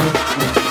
Absolutely.